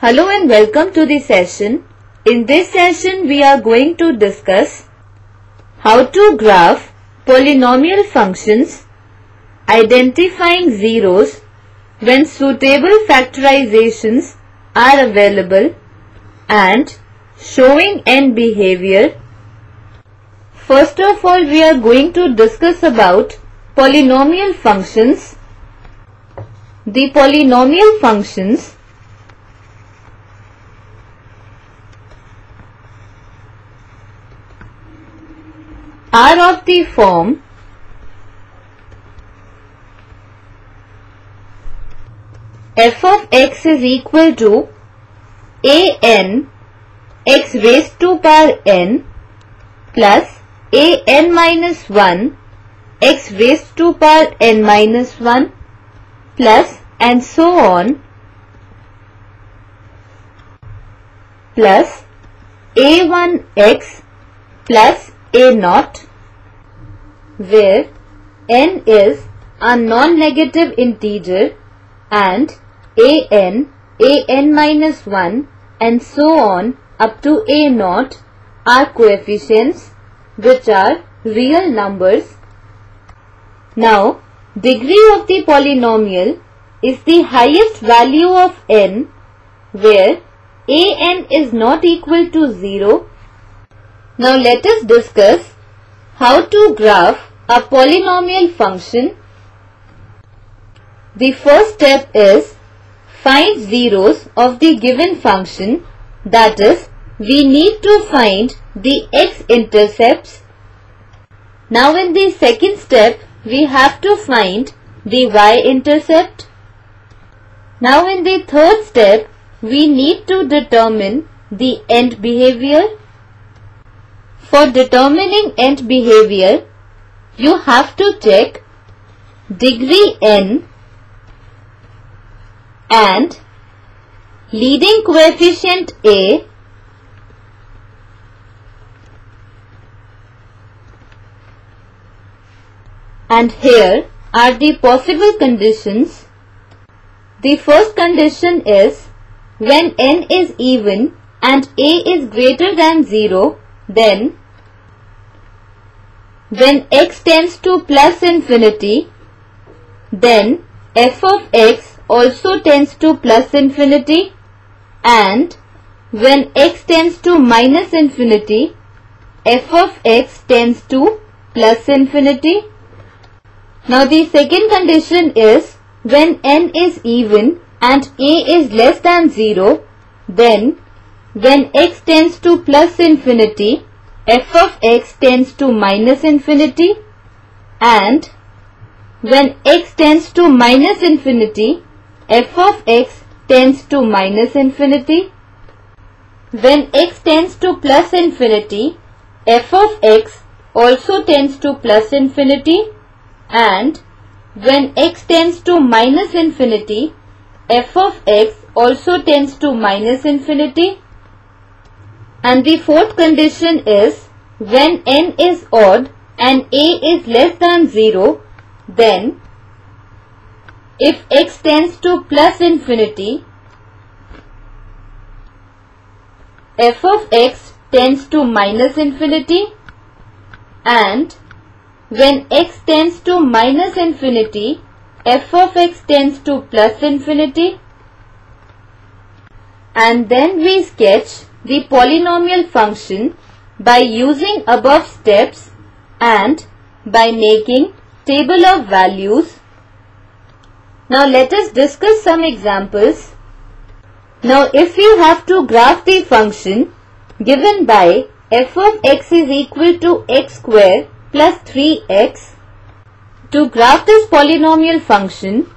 Hello and welcome to the session. In this session we are going to discuss how to graph polynomial functions, identifying zeros when suitable factorizations are available and showing end behavior. First of all we are going to discuss about polynomial functions. The polynomial functions are of the form f of x is equal to a n x raised to power n plus a n minus 1 x raised to power n minus 1 plus and so on plus a1x plus a naught where n is a non-negative integer and an, an minus 1 and so on up to a naught are coefficients which are real numbers. Now, degree of the polynomial is the highest value of n where an is not equal to 0. Now let us discuss how to graph a polynomial function. The first step is find zeros of the given function that is we need to find the x-intercepts. Now in the second step we have to find the y-intercept. Now in the third step we need to determine the end behavior. For determining end behavior you have to take degree n and leading coefficient A and here are the possible conditions. The first condition is when n is even and a is greater than 0 then when x tends to plus infinity then f of x also tends to plus infinity and when x tends to minus infinity, f of x tends to plus infinity. Now the second condition is when n is even and a is less than 0, then when x tends to plus infinity, f of x tends to minus infinity and when x tends to minus infinity, f of x tends to minus infinity. When x tends to plus infinity, f of x also tends to plus infinity and when x tends to minus infinity, f of x also tends to minus infinity. And the fourth condition is when n is odd and a is less than 0, then if x tends to plus infinity, f of x tends to minus infinity and when x tends to minus infinity, f of x tends to plus infinity. And then we sketch the polynomial function by using above steps and by making table of values now let us discuss some examples. Now if you have to graph the function given by f of x is equal to x square plus 3x, to graph this polynomial function,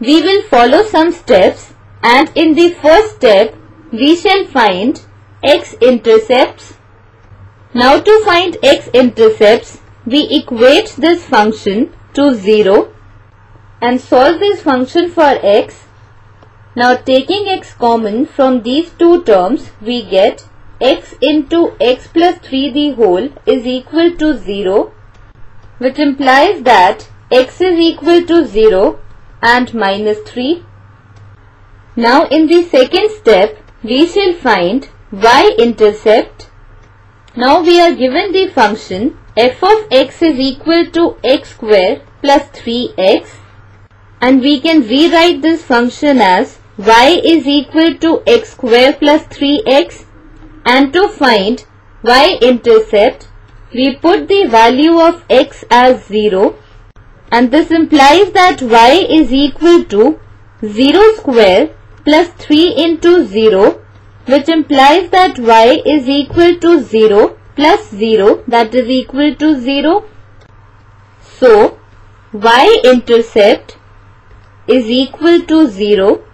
we will follow some steps and in the first step we shall find x-intercepts. Now to find x-intercepts, we equate this function to 0 and solve this function for x. Now taking x common from these two terms we get x into x plus 3 the whole is equal to 0 which implies that x is equal to 0 and minus 3. Now in the second step, we shall find y-intercept. Now we are given the function f of x is equal to x square plus 3x and we can rewrite this function as y is equal to x square plus 3x and to find y-intercept we put the value of x as 0 and this implies that y is equal to 0 square plus 3 into 0 which implies that y is equal to 0 plus 0 that is equal to 0. So, y-intercept is equal to 0.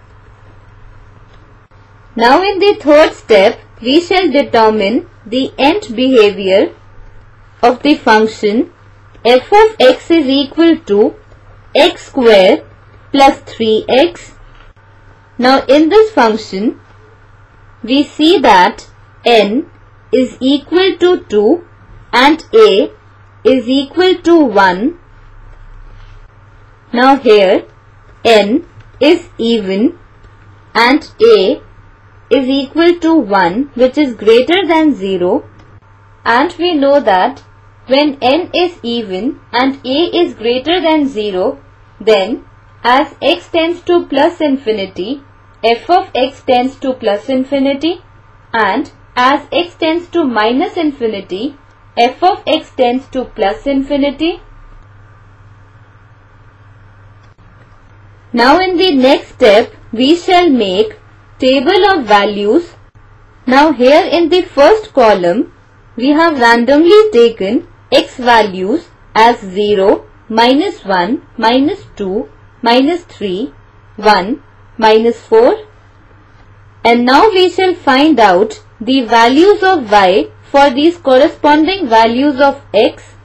Now in the third step, we shall determine the end behavior of the function f of x is equal to x square plus 3x. Now in this function, we see that n is equal to 2 and a is equal to 1. Now here n is even and a is equal to 1 which is greater than 0 and we know that when n is even and a is greater than 0 then as x tends to plus infinity f of x tends to plus infinity and as x tends to minus infinity, f of x tends to plus infinity. Now in the next step, we shall make table of values. Now here in the first column, we have randomly taken x values as 0, minus 1, minus 2, minus 3, 1, minus 4. And now we shall find out the values of y for these corresponding values of x.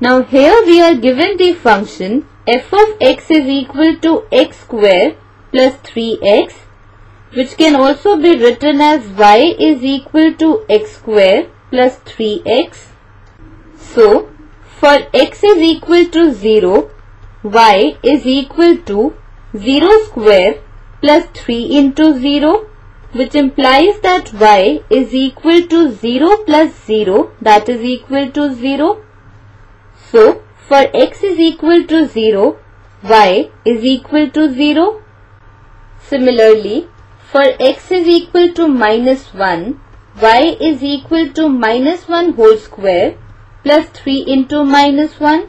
Now here we are given the function f of x is equal to x square plus 3x which can also be written as y is equal to x square plus 3x. So for x is equal to 0, y is equal to 0 square plus 3 into 0 which implies that y is equal to 0 plus 0 that is equal to 0. So for x is equal to 0, y is equal to 0. Similarly, for x is equal to minus 1, y is equal to minus 1 whole square plus 3 into minus 1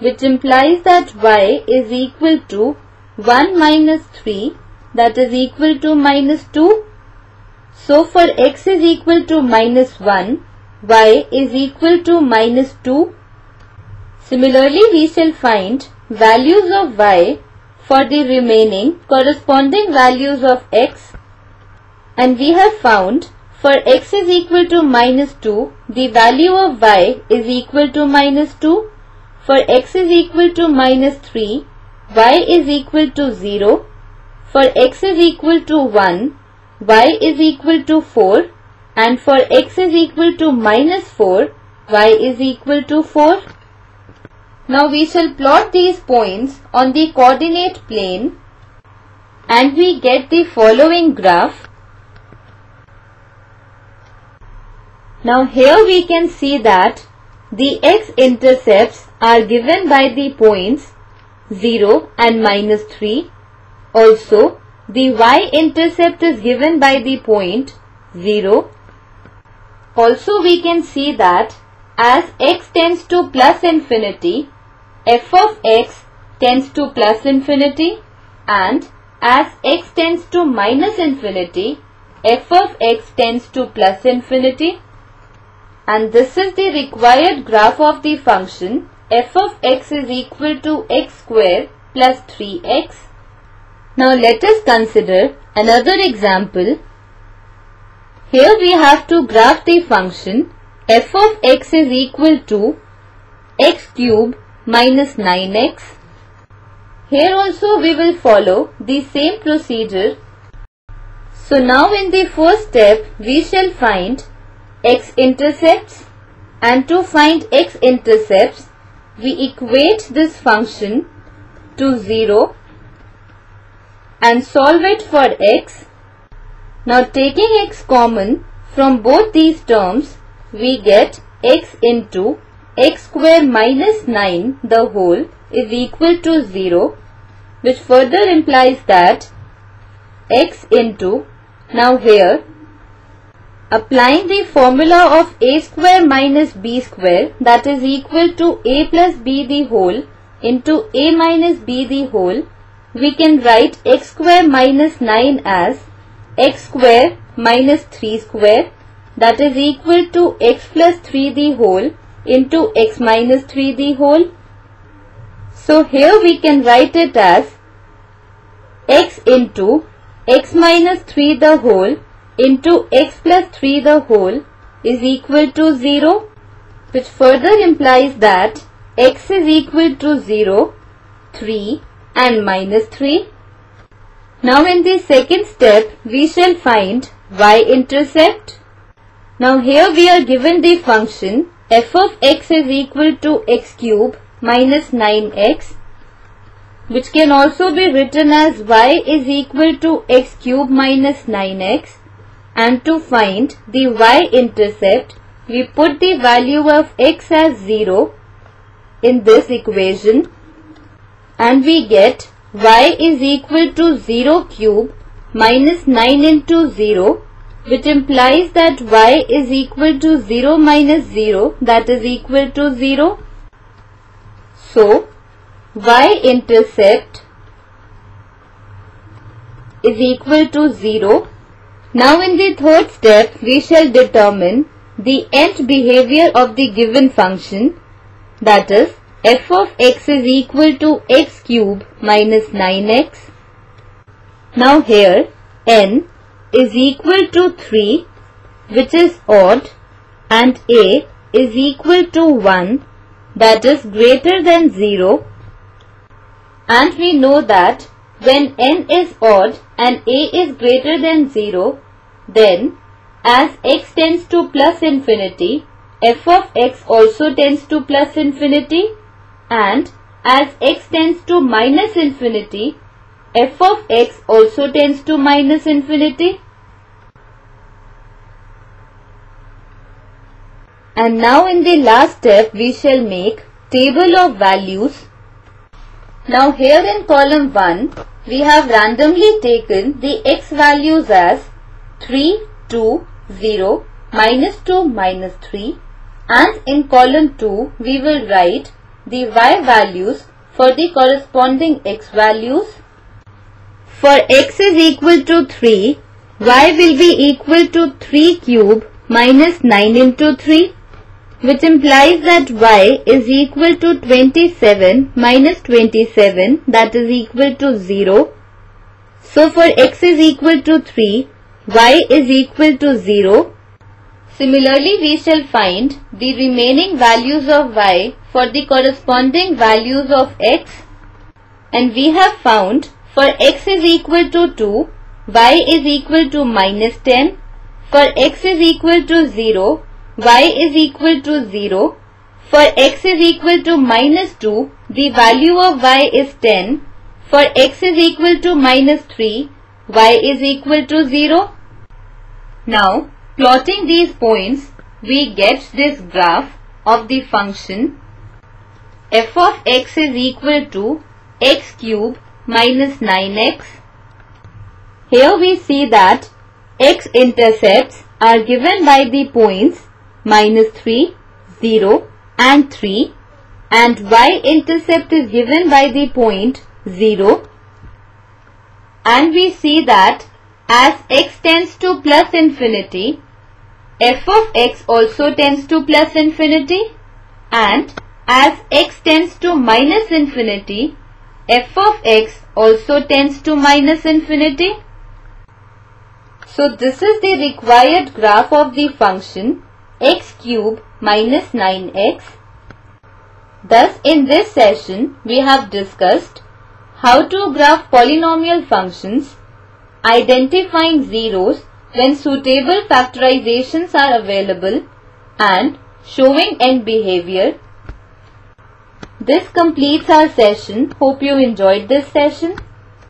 which implies that y is equal to 1 minus 3 that is equal to minus 2 so for x is equal to minus 1, y is equal to minus 2. Similarly, we shall find values of y for the remaining corresponding values of x and we have found for x is equal to minus 2, the value of y is equal to minus 2. For x is equal to minus 3, y is equal to 0. For x is equal to 1, y is equal to 4 and for x is equal to minus 4, y is equal to 4. Now we shall plot these points on the coordinate plane and we get the following graph. Now here we can see that the x-intercepts are given by the points 0 and minus 3. Also the y-intercept is given by the point 0. Also we can see that as x tends to plus infinity, f of x tends to plus infinity and as x tends to minus infinity, f of x tends to plus infinity and this is the required graph of the function f of x is equal to x square plus 3x now let us consider another example. Here we have to graph the function f of x is equal to x cube minus 9x. Here also we will follow the same procedure. So now in the first step we shall find x-intercepts and to find x-intercepts we equate this function to 0 and solve it for x. Now taking x common from both these terms, we get x into x square minus 9 the whole is equal to 0 which further implies that x into now here applying the formula of a square minus b square that is equal to a plus b the whole into a minus b the whole we can write x square minus 9 as x square minus 3 square that is equal to x plus 3 the whole into x minus 3 the whole. So here we can write it as x into x minus 3 the whole into x plus 3 the whole is equal to 0 which further implies that x is equal to 0, 3 and minus 3. Now in the second step we shall find y-intercept. Now here we are given the function f of x is equal to x cube minus 9x which can also be written as y is equal to x cube minus 9x and to find the y-intercept we put the value of x as 0 in this equation and we get y is equal to 0 cube minus 9 into 0 which implies that y is equal to 0 minus 0 that is equal to 0. So, y-intercept is equal to 0. Now in the third step, we shall determine the end behavior of the given function that is f of x is equal to x cube minus 9x. Now here n is equal to 3 which is odd and a is equal to 1 that is greater than 0 and we know that when n is odd and a is greater than 0 then as x tends to plus infinity f of x also tends to plus infinity and as x tends to minus infinity f of x also tends to minus infinity. And now in the last step we shall make table of values. Now here in column 1 we have randomly taken the x values as 3, 2, 0, minus 2, minus 3 and in column 2 we will write the y values for the corresponding x values. For x is equal to 3, y will be equal to 3 cube minus 9 into 3 which implies that y is equal to 27 minus 27 that is equal to 0. So for x is equal to 3, y is equal to 0. Similarly, we shall find the remaining values of y for the corresponding values of x and we have found for x is equal to 2, y is equal to minus 10. For x is equal to 0, y is equal to 0. For x is equal to minus 2, the value of y is 10. For x is equal to minus 3, y is equal to 0. Now, plotting these points, we get this graph of the function f of x is equal to x cube minus 9x. Here we see that x-intercepts are given by the points minus 3, 0 and 3 and y-intercept is given by the point 0 and we see that as x tends to plus infinity, f of x also tends to plus infinity and as x tends to minus infinity, f of x also tends to minus infinity. So this is the required graph of the function x cube minus 9x. Thus in this session we have discussed how to graph polynomial functions, identifying zeros when suitable factorizations are available and showing end behavior this completes our session. Hope you enjoyed this session.